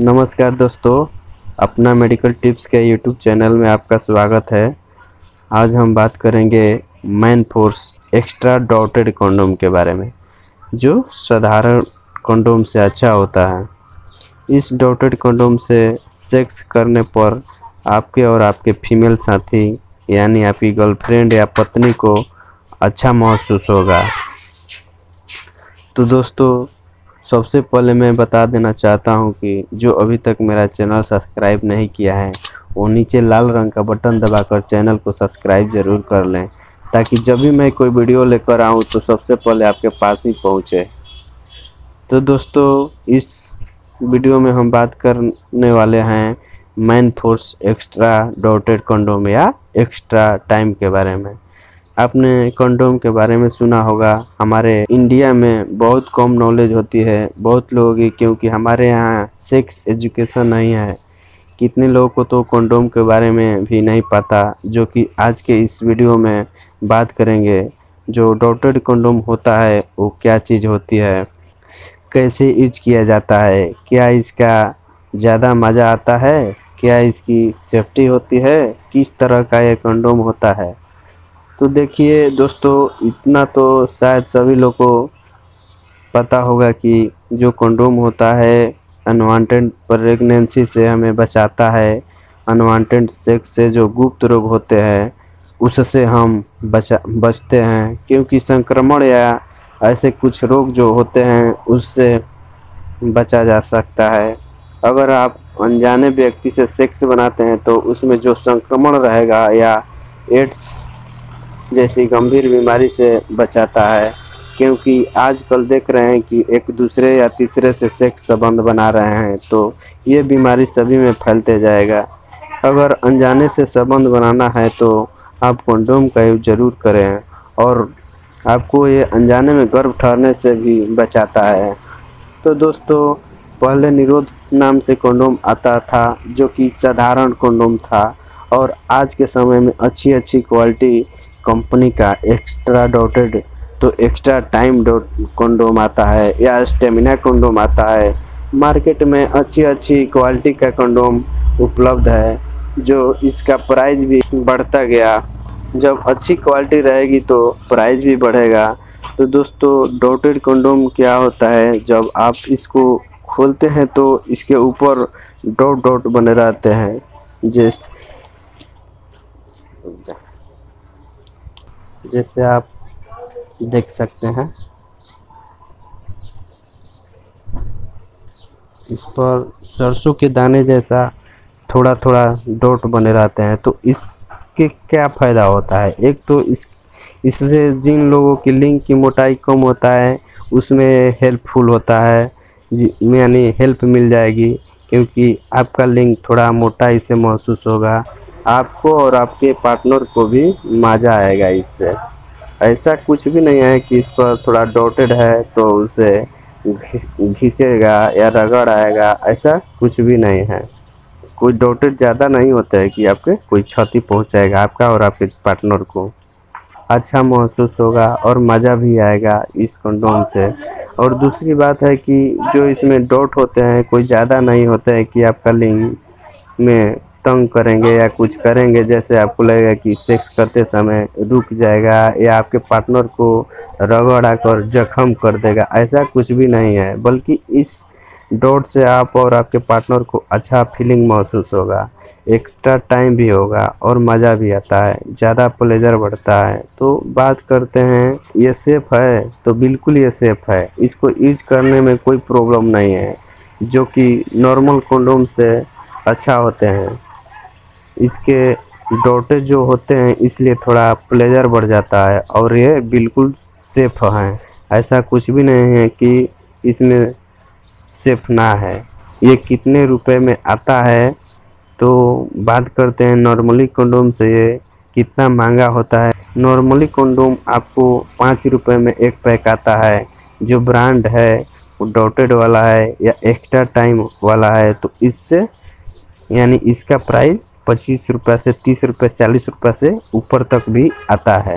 नमस्कार दोस्तों, अपना मेडिकल टिप्स के यूट्यूब चैनल में आपका स्वागत है। आज हम बात करेंगे Manforce extra dotted condom के बारे में, जो साधारण कंडोम से अच्छा होता है। इस डॉटेड कंडोम से सेक्स करने पर आपके और आपके फीमेल साथी, यानी आपकी गर्लफ्रेंड या पत्नी को अच्छा महसूस होगा। तो दोस्तों सबसे पहले मैं बता देना चाहता हूँ कि जो अभी तक मेरा चैनल सब्सक्राइब नहीं किया है, वो नीचे लाल रंग का बटन दबाकर चैनल को सब्सक्राइब ज़रूर कर लें, ताकि जब भी मैं कोई वीडियो लेकर आऊँ तो सबसे पहले आपके पास ही पहुँचे। तो दोस्तों, इस वीडियो में हम बात करने वाले हैं Manforce extra dotted condom या एक्स्ट्रा टाइम के बारे में। आपने कंडोम के बारे में सुना होगा। हमारे इंडिया में बहुत कम नॉलेज होती है। बहुत लोगों की क्योंकि हमारे यहाँ सेक्स एजुकेशन नहीं है। कितने लोगों को तो कंडोम के बारे में भी नहीं पता, जो कि आज के इस वीडियो में बात करेंगे। जो डॉटेड कंडोम होता है, वो क्या चीज़ होती है? कैसे यूज़ किया जाता है? क्या इसका ज़्यादा मज़ा आता है? क्या इसकी सेफ्टी होती है? किस तरह का ये कंडोम होता है? तो देखिए दोस्तों, इतना तो शायद सभी लोग को पता होगा कि जो कंडोम होता है अनवांटेड प्रेगनेंसी से हमें बचाता है। अनवांटेड सेक्स से जो गुप्त रोग होते हैं, उससे हम बचा, बचते हैं। क्योंकि संक्रमण या ऐसे कुछ रोग जो होते हैं, उससे बचा जा सकता है। अगर आप अनजाने व्यक्ति से सेक्स बनाते हैं तो उसमें जो संक्रमण रहेगा या एड्स जैसी गंभीर बीमारी से बचाता है, क्योंकि आजकल देख रहे हैं कि एक दूसरे या तीसरे से सेक्स संबंध बना रहे हैं तो ये बीमारी सभी में फैलते जाएगा। अगर अनजाने से संबंध बनाना है तो आप कंडोम का यूज़ ज़रूर करें और आपको ये अनजाने में गर्भ ठहरने से भी बचाता है। तो दोस्तों, पहले निरोध नाम से कंडोम आता था, जो कि साधारण कंडोम था और आज के समय में अच्छी अच्छी क्वालिटी कंपनी का एक्स्ट्रा डॉटेड तो एक्स्ट्रा टाइम डॉट कंडोम आता है, या स्टेमिना कंडोम आता है। मार्केट में अच्छी अच्छी क्वालिटी का कंडोम उपलब्ध है, जो इसका प्राइस भी बढ़ता गया। जब अच्छी क्वालिटी रहेगी तो प्राइस भी बढ़ेगा। तो दोस्तों, डॉटेड कंडोम क्या होता है? जब आप इसको खोलते हैं तो इसके ऊपर डॉट डॉट बने रहते हैं। जिस जैसे आप देख सकते हैं। इस पर सरसों के दाने जैसा थोड़ा थोड़ा डोट बने रहते हैं तो इसके क्या फ़ायदा होता है? एक तो इस, इससे जिन लोगों की लिंग की मोटाई कम होता है, उसमें हेल्पफुल होता है यानी हेल्प मिल जाएगी, क्योंकि आपका लिंक थोड़ा मोटाई से महसूस होगा। आपको और आपके पार्टनर को भी मज़ा आएगा इससे। ऐसा कुछ भी नहीं है कि इस पर थोड़ा डॉटेड है तो उसे घिसेगा या रगड़ आएगा, ऐसा कुछ भी नहीं है। कोई डॉटेड ज़्यादा नहीं होता है कि आपके कोई क्षति पहुंचाएगा आपका और आपके पार्टनर को। अच्छा महसूस होगा और मज़ा भी आएगा इस कंडोम से। और दूसरी बात है कि जो इसमें डॉट होते हैं, कोई ज़्यादा नहीं होता है कि आपका लिंग में तंग करेंगे या कुछ करेंगे, जैसे आपको लगेगा कि सेक्स करते समय रुक जाएगा या आपके पार्टनर को रगड़ा कर जख्म कर देगा, ऐसा कुछ भी नहीं है। बल्कि इस डॉट से आप और आपके पार्टनर को अच्छा फीलिंग महसूस होगा एक्स्ट्रा टाइम भी होगा और मज़ा भी आता है, ज़्यादा प्लेजर बढ़ता है। तो बात करते हैं, ये सेफ़ है? तो बिल्कुल ये सेफ़ है। इसको यूज़ करने में कोई प्रॉब्लम नहीं है, जो कि नॉर्मल कंडोम से अच्छा होते हैं। इसके डॉटेज जो होते हैं, इसलिए थोड़ा प्लेजर बढ़ जाता है और ये बिल्कुल सेफ़ हैं। ऐसा कुछ भी नहीं है कि इसमें सेफ़ ना है। ये कितने रुपए में आता है तो बात करते हैं नॉर्मली कंडोम से ये कितना महँगा होता है। नॉर्मली कंडोम आपको पाँच रुपए में एक पैक आता है। जो ब्रांड है, वो डॉटेड वाला है या एक्स्ट्रा टाइम वाला है तो इससे, यानी इसका प्राइस पच्चीस रुपये से तीस रुपये चालीस रुपये से ऊपर तक भी आता है।